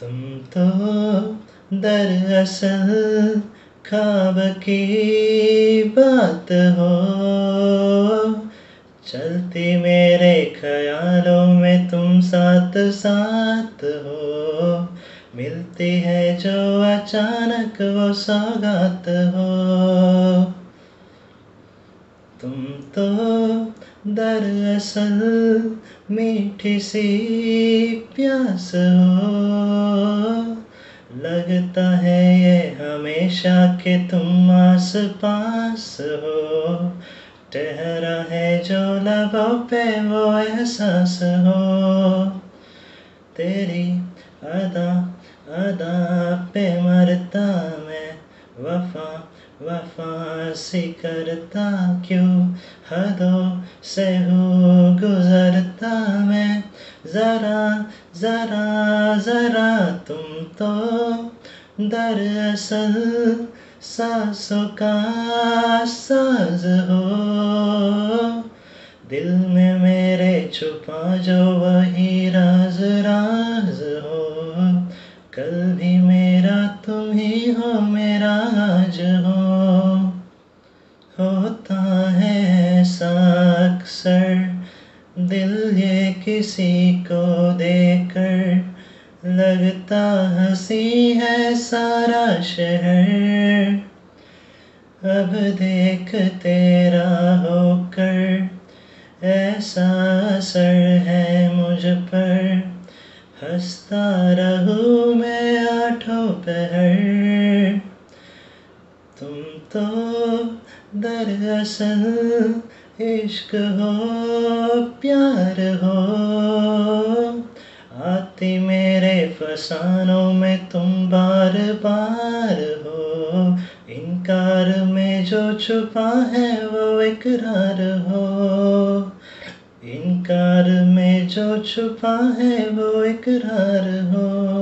तुम तो दरअसल खाब की बात हो। चलती मेरे ख्यालों में तुम साथ साथ हो। मिलती है जो अचानक वो सौगात हो। तुम तो दरअसल मीठी सी प्यास हो। लगता है ये हमेशा के तुम आस पास हो। ठहरा है जो लबों पे वो एहसास हो। तेरी अदा अदा पे मरता मैं, वफा वफा सी करता क्यों? हदों से हो गुजरता मैं, ज़रा ज़रा ज़रा तुम तो दरअसल सांसों का साज हो। दिल में मेरे छुपा जो वही राज राज हो। कल भी मेरा तुम ही हो, मेरा आज हो। होता है ऐसा अक्सर, दिल ये किसी को देकर लगता हँसी है सारा शहर। अब देख तेरा होकर ऐसा असर है मुझ पर। हंसता रहूँ मैं आठों पहर। तुम तो दरअसल इश्क हो, प्यार हो। आती मेरे फसानों में तुम बार बार हो। इनकार में जो छुपा है वो इकरार हो। इनकार में जो छुपा है वो इकरार हो।